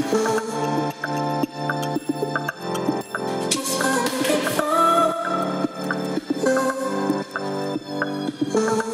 Just keep on.